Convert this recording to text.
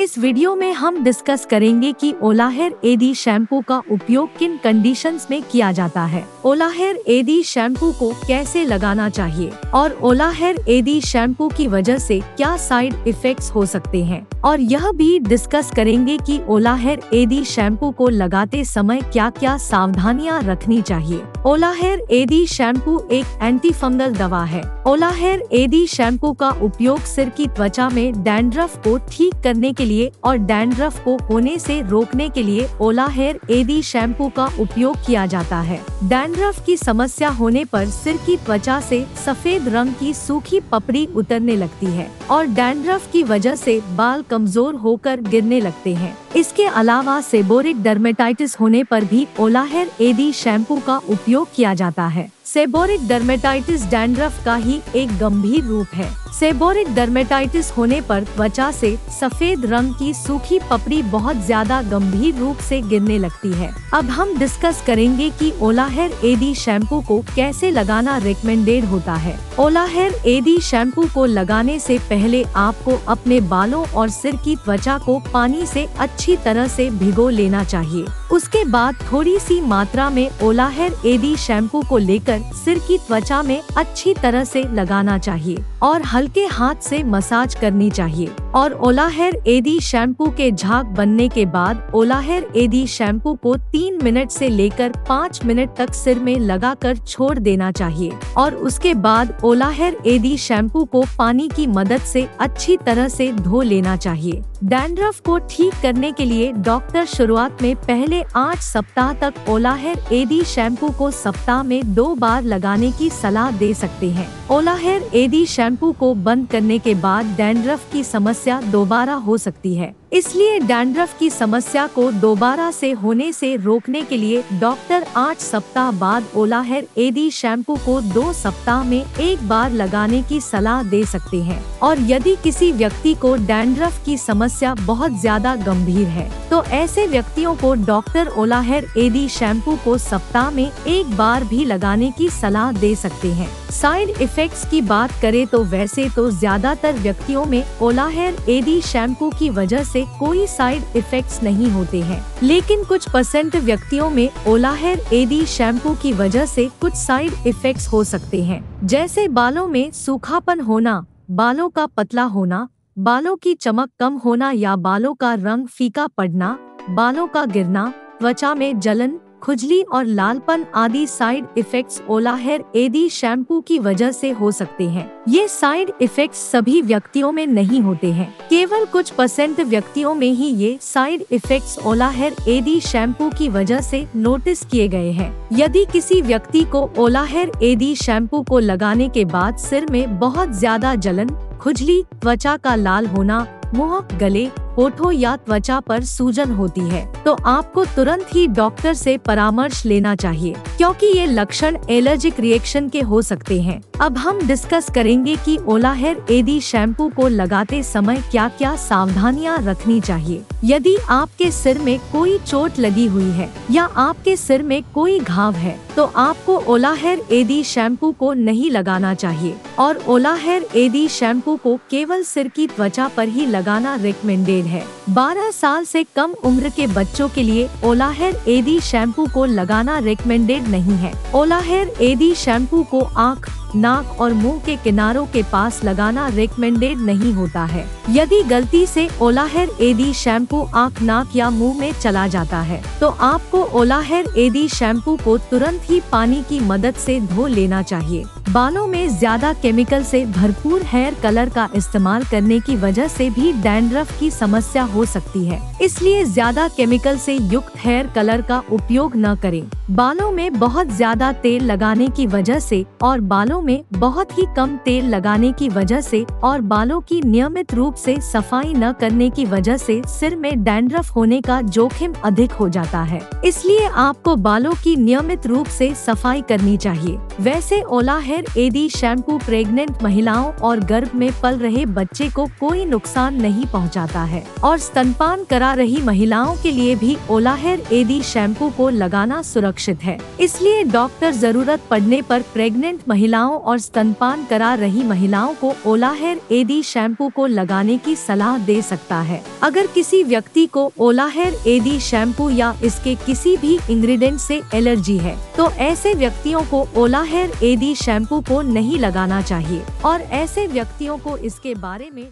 इस वीडियो में हम डिस्कस करेंगे कि ओला हेयर एडी शैम्पू का उपयोग किन कंडीशंस में किया जाता है। ओला हेयर एडी शैम्पू को कैसे लगाना चाहिए और ओला हेयर एडी शैम्पू की वजह से क्या साइड इफेक्ट्स हो सकते हैं। और यह भी डिस्कस करेंगे कि ओला हेयर एडी शैम्पू को लगाते समय क्या क्या सावधानियाँ रखनी चाहिए। ओला हेयर एडी शैम्पू एक एंटी फंगल दवा है। ओला हेयर एडी शैम्पू का उपयोग सिर की त्वचा में डैंड्रफ को ठीक करने के लिए और डैंड्रफ को होने से रोकने के लिए ओला हेयर एडी शैम्पू का उपयोग किया जाता है। डैंड्रफ की समस्या होने पर सिर की त्वचा से सफ़ेद रंग की सूखी पपड़ी उतरने लगती है और डैंड्रफ की वजह से बाल कमज़ोर होकर गिरने लगते हैं। इसके अलावा सेबोरिक डर्मेटाइटिस होने पर भी ओला हेयर एडी शैम्पू का उपयोग किया जाता है। सेबोरिक डर्मेटाइटिस डैंड्रफ का ही एक गंभीर रूप है। सेबोरिक डर्मेटाइटिस होने पर त्वचा से सफ़ेद रंग की सूखी पपड़ी बहुत ज़्यादा गंभीर रूप से गिरने लगती है। अब हम डिस्कस करेंगे कि ओलाहेर एडी शैम्पू को कैसे लगाना रिकमेंडेड होता है। ओलाहेर एडी शैम्पू को लगाने से पहले आपको अपने बालों और सिर की त्वचा को पानी से अच्छी तरह से भिगो लेना चाहिए। उसके बाद थोड़ी सी मात्रा में ओलाहेर एडी शैम्पू को लेकर सिर की त्वचा में अच्छी तरह से लगाना चाहिए और हल्के हाथ से मसाज करनी चाहिए। और ओला हेयर एडी शैम्पू के झाग बनने के बाद ओला हेयर एडी शैम्पू को तीन मिनट से लेकर पाँच मिनट तक सिर में लगाकर छोड़ देना चाहिए और उसके बाद ओला हेयर एडी शैम्पू को पानी की मदद से अच्छी तरह से धो लेना चाहिए। डैंड्रफ को ठीक करने के लिए डॉक्टर शुरुआत में पहले आठ सप्ताह तक ओला हेयर एडी शैम्पू को सप्ताह में दो बार लगाने की सलाह दे सकते हैं। ओलाहेर एडी शैम्पू को बंद करने के बाद डैंड्रफ की समस्या दोबारा हो सकती है। इसलिए डैंड्रफ की समस्या को दोबारा से होने से रोकने के लिए डॉक्टर आठ सप्ताह बाद ओला हेयर एडी शैम्पू को दो सप्ताह में एक बार लगाने की सलाह दे सकते हैं। और यदि किसी व्यक्ति को डैंड्रफ की समस्या बहुत ज़्यादा गंभीर है तो ऐसे व्यक्तियों को doctor Ola hair AD shampoo को सप्ताह में एक बार भी लगाने की सलाह दे सकते हैं। साइड इफेक्ट्स की बात करें तो वैसे तो ज़्यादातर व्यक्तियों में ओला हेयर एडी शैम्पू की वजह से कोई साइड इफेक्ट्स नहीं होते हैं। लेकिन कुछ परसेंट व्यक्तियों में ओलाहेर एडी शैम्पू की वजह से कुछ साइड इफेक्ट्स हो सकते हैं। जैसे बालों में सूखापन होना, बालों का पतला होना, बालों की चमक कम होना या बालों का रंग फीका पड़ना, बालों का गिरना, त्वचा में जलन खुजली और लालपन आदि side effects Ola hair AD shampoo की वजह से हो सकते हैं। ये साइड इफेक्ट्स सभी व्यक्तियों में नहीं होते हैं। केवल कुछ परसेंट व्यक्तियों में ही ये side effects Ola hair AD shampoo की वजह से नोटिस किए गए हैं। यदि किसी व्यक्ति को ओला हेयर एडी शैम्पू को लगाने के बाद सिर में बहुत ज़्यादा जलन, खुजली, त्वचा का लाल होना मुँह, गले, होठों या त्वचा पर सूजन होती है तो आपको तुरंत ही डॉक्टर से परामर्श लेना चाहिए, क्योंकि ये लक्षण एलर्जिक रिएक्शन के हो सकते हैं। अब हम डिस्कस करेंगे कि ओला हेयर एडी शैम्पू को लगाते समय क्या क्या सावधानियाँ रखनी चाहिए। यदि आपके सिर में कोई चोट लगी हुई है, या आपके सिर में कोई घाव है तो आपको ओला हेयर एडी शैम्पू को नहीं लगाना चाहिए, और ओला हेयर एडी शैम्पू को केवल सिर की त्वचा पर ही लगाना रिकमेंडेड है। 12 साल से कम उम्र के बच्चों के लिए ओला हेयर एडी शैम्पू को लगाना रिकमेंडेड नहीं है। ओला हेयर एडी शैम्पू को आँख, नाक और मुँह के किनारों के पास लगाना रिकमेंडेड नहीं होता है। यदि गलती से ओला हेयर एडी शैम्पू आँख, नाक या मुँह में चला जाता है तो आपको ओला हेयर एडी शैम्पू को तुरंत ही पानी की मदद से धो लेना चाहिए। बालों में ज़्यादा केमिकल से भरपूर हेयर कलर का इस्तेमाल करने की वजह से भी डैंड्रफ की समस्या हो सकती है। इसलिए ज़्यादा केमिकल से युक्त हेयर कलर का उपयोग न करें। बालों में बहुत ज़्यादा तेल लगाने की वजह से और बालों में बहुत ही कम तेल लगाने की वजह से और बालों की नियमित रूप से सफ़ाई न करने की वजह से सिर में डैंड्रफ होने का जोखिम अधिक हो जाता है। इसलिए आपको बालों की नियमित रूप से सफ़ाई करनी चाहिए। वैसे Ola hair AD shampoo pregnant महिलाओं और गर्भ में पल रहे बच्चे को कोई नुकसान नहीं पहुँचाता है और स्तनपान करा रही महिलाओं के लिए भी ओला हेयर एडी शैम्पू को लगाना सुरक्षित सुरक्षित है। इसलिए डॉक्टर ज़रूरत पड़ने पर प्रेग्नेंट महिलाओं और स्तनपान करा रही महिलाओं को ओला हेयर एडी शैम्पू को लगाने की सलाह दे सकता है। अगर किसी व्यक्ति को ओला हेयर एडी शैम्पू या इसके किसी भी इंग्रेडिएंट से एलर्जी है तो ऐसे व्यक्तियों को ओला हेयर एडी शैम्पू को नहीं लगाना चाहिए। और ऐसे व्यक्तियों को इसके बारे में